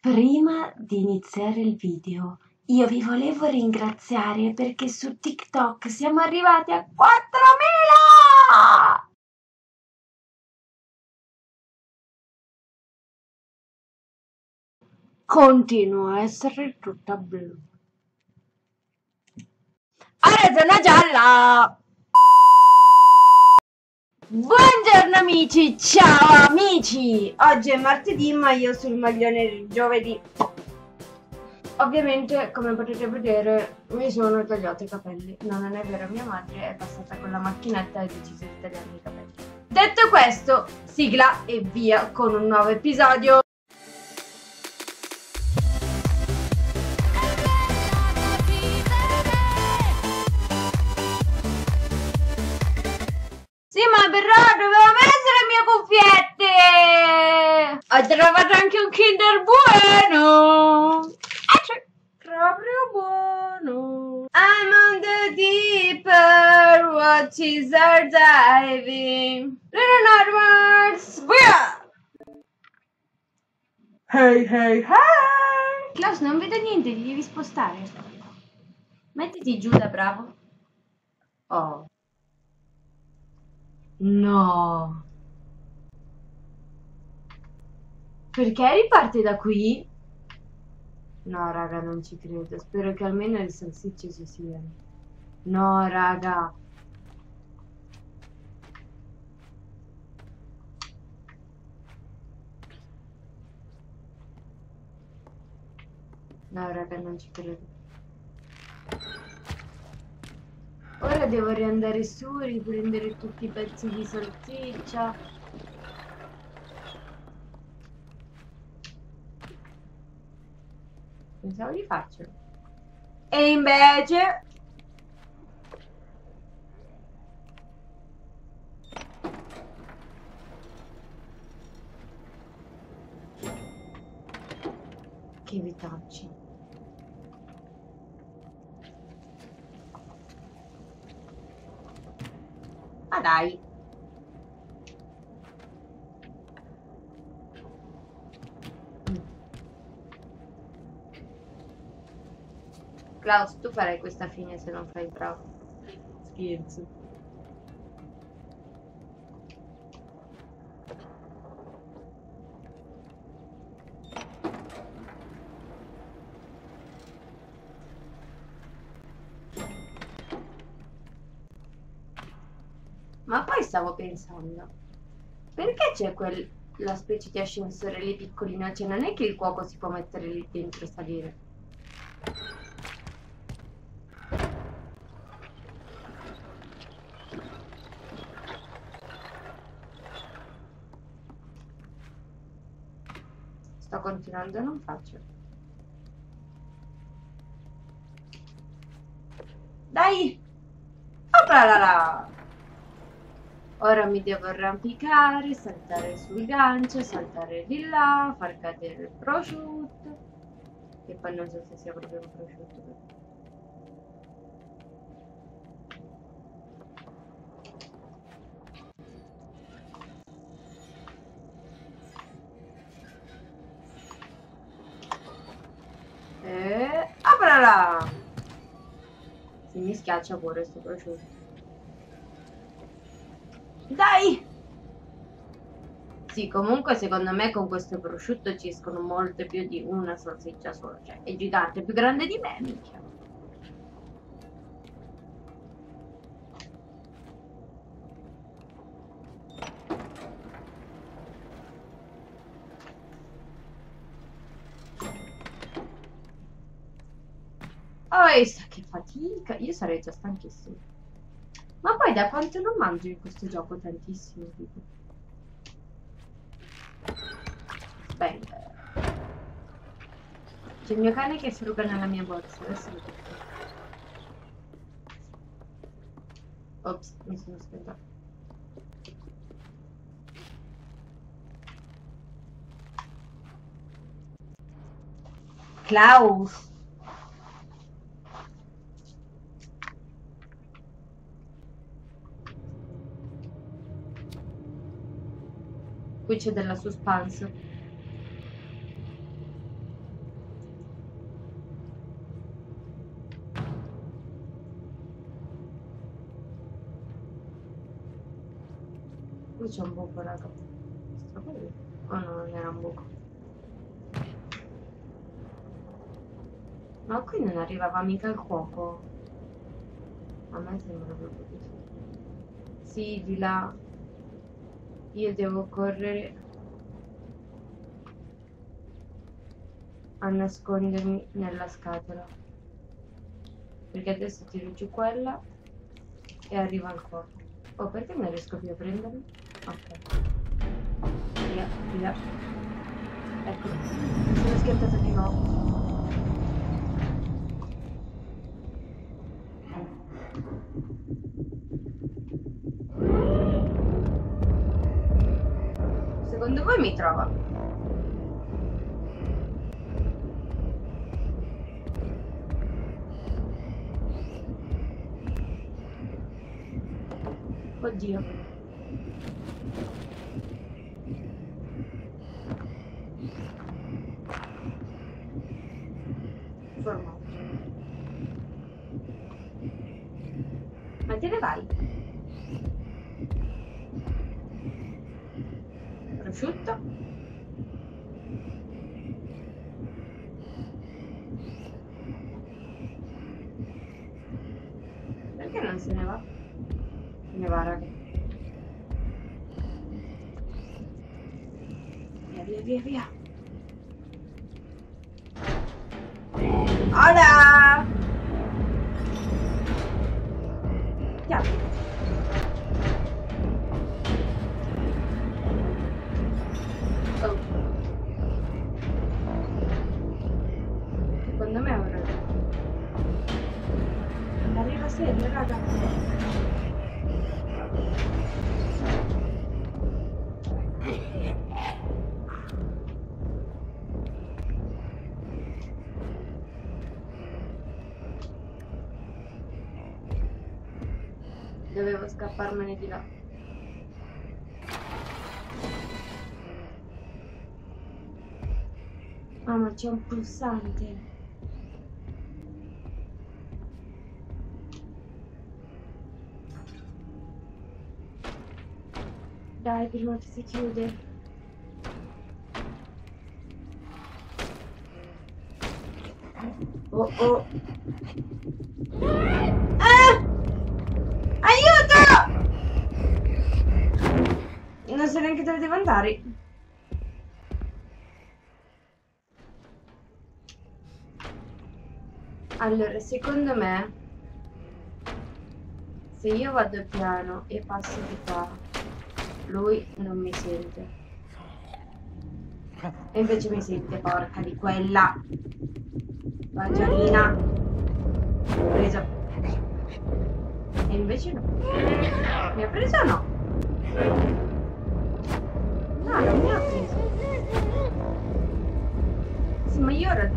Prima di iniziare il video, io vi volevo ringraziare perché su TikTok siamo arrivati a 4000! Continuo a essere tutta blu. Ora sono gialla! Buongiorno amici, ciao amici! Oggi è martedì ma io sul maglione di giovedì. Ovviamente come potete vedere mi sono tagliato i capelli. No, non è vero, mia madre è passata con la macchinetta e ha deciso di tagliarmi i capelli. Detto questo, sigla e via con un nuovo episodio. Ho trovato anche un Kinder Bueno! Ah, c'è! Proprio buono! I'm on the deeper waters are diving Little Nightmares! Via! Hey, hey, hey! Klaus, non vedo niente, ti devi spostare. Mettiti giù da bravo. Oh. No. Perché riparte da qui? No, raga, non ci credo. Spero che almeno le salsicce ci siano. No, raga. No, raga, non ci credo. Ora devo riandare su, riprendere tutti i pezzi di salsiccia. Pensavo di farcela. E invece... Che vitacci. Ma dai. Klaus, tu farai questa fine se non fai bravo. Scherzo. Ma poi stavo pensando, perché c'è quella specie di ascensore lì piccolino? Cioè non è che il cuoco si può mettere lì dentro e salire. Sto continuando e non faccio. Dai! Opralala! Ora mi devo arrampicare, saltare sul gancio, saltare di là, far cadere il prosciutto. Che poi non so se sia proprio un prosciutto. E... Aprala! Se mi schiaccia pure sto prosciutto. Dai! Sì, comunque secondo me con questo prosciutto ci escono molte più di una salsiccia sola. Cioè, è gigante, è più grande di me, minchia. Oh, che fatica! Io sarei già stanchissima. Ma poi da quanto non mangio in questo gioco tantissimo, tipo. Beh, c'è il mio cane che fruga nella mia borsa, adesso lo tocco. Ops, mi sono spenta. Klaus! qui c'è della suspense. Qui c'è un buco, raga. Oh no, non era un buco. Ma qui non arrivava mica il cuoco. A me sembra proprio così. Sì, di là. Io devo correre a nascondermi nella scatola. Perché adesso tiro giù quella e arriva il cuoco. Oh, perché non riesco più a prendermi? Ok. Via, via. Ecco, sono schiattata di nuovo. Mi trova? Oddio. 10 días. ¡Hola! Ya. Dovevo scapparmene di là. Ah, ma c'è un pulsante. Dai, prima che si chiude. Oh oh. Ah! Non so neanche dove devo andare. Allora, secondo me, se io vado piano e passo di qua, lui non mi sente. E invece mi sente, porca di quella. Vagiolina. Preso. E invece no. Mi ha preso o no? Ha preso. Sì, ma io ora...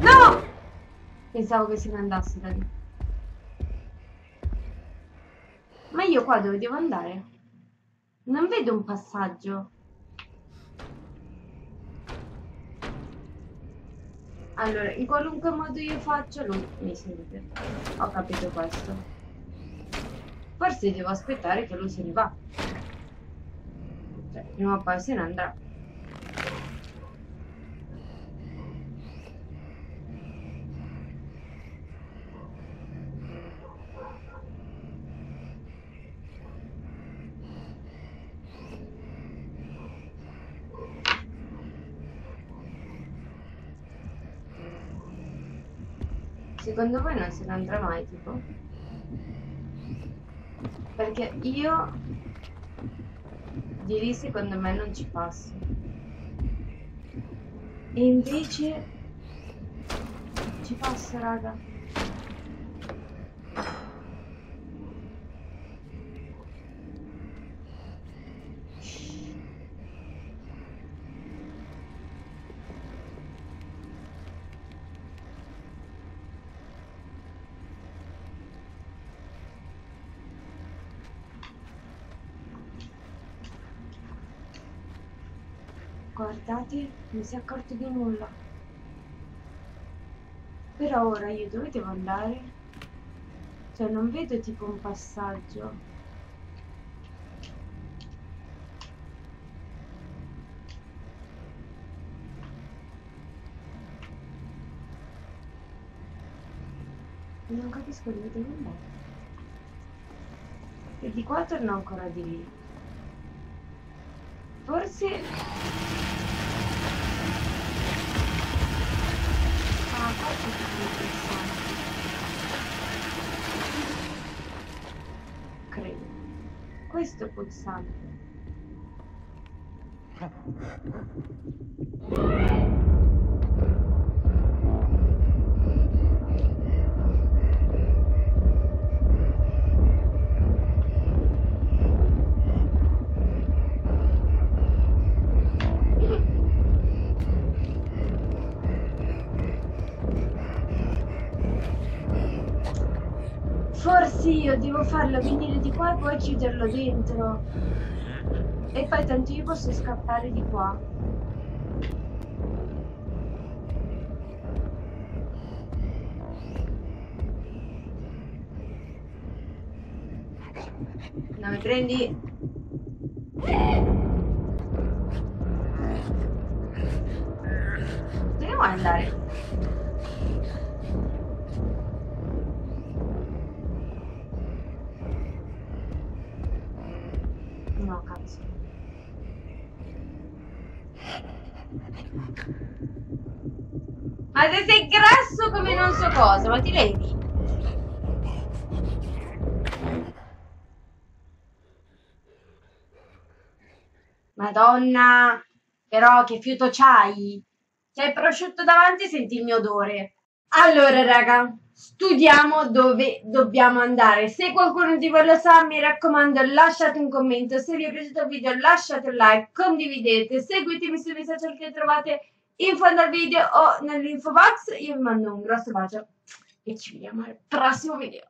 No! Pensavo che se ne andasse da lì. Ma io qua dove devo andare? Non vedo un passaggio. Allora, in qualunque modo io faccio, lui mi sente. Ho capito questo. Forse devo aspettare che lui se ne va. Cioè, prima o poi se ne andrà. Secondo voi non se ne andrà mai, tipo? Perché io di lì secondo me non ci passo. E invece ci passo, raga. Guardate, non si è accorto di nulla. Però ora io dove devo andare? Cioè, non vedo tipo un passaggio. Non capisco dove devo andare. E di qua torno ancora di lì. Forse... Ah, qua c'è tutto interessante. Credo. Questo pulsante. Forse io devo farlo venire qua e poi chiuderlo dentro. E poi tanto io posso scappare di qua. Non mi prendi? Vuoi andare? No. Ma se sei grasso come non so cosa, ma ti levi? Madonna, però che fiuto c'hai? C'hai prosciutto davanti e senti il mio odore. Allora, raga, studiamo dove dobbiamo andare. Se qualcuno di voi lo sa, mi raccomando, lasciate un commento. Se vi è piaciuto il video, lasciate un like, condividete, seguitemi sui miei social che trovate in fondo al video o nell'info box. Io vi mando un grosso bacio e ci vediamo al prossimo video.